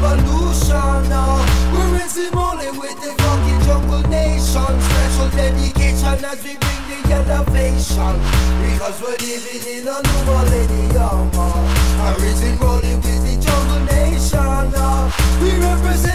revolution. Uh. We're in Simone with the fucking jungle nation. Special dedication as we bring the elevation. Because we're living in a new millennium. Uh. I'm risen rolling with the jungle nation. Uh. We represent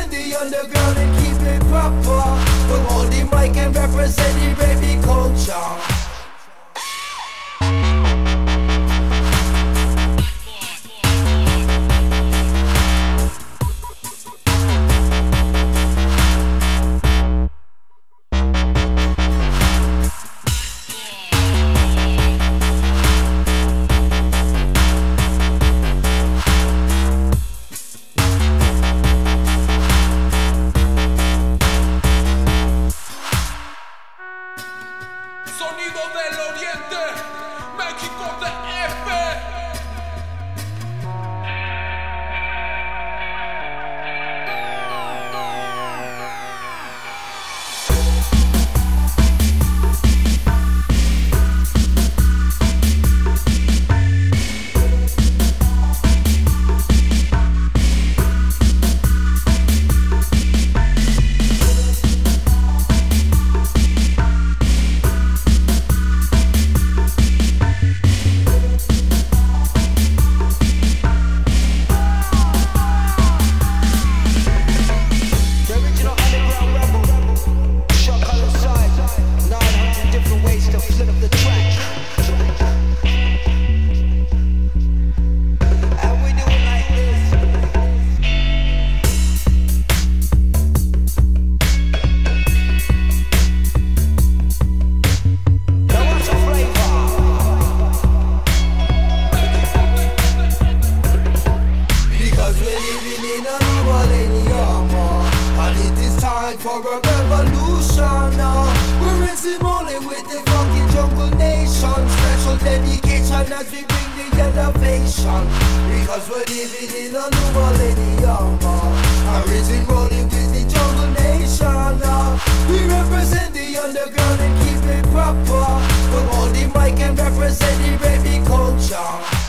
it is time for a revolution uh. We're in Simone with the fucking jungle nation. Special dedication as we bring the elevation. Because we're living in a new millennium I'm risen rolling with the jungle nation uh. We represent the underground and keep it proper. But all the mic and represent the baby culture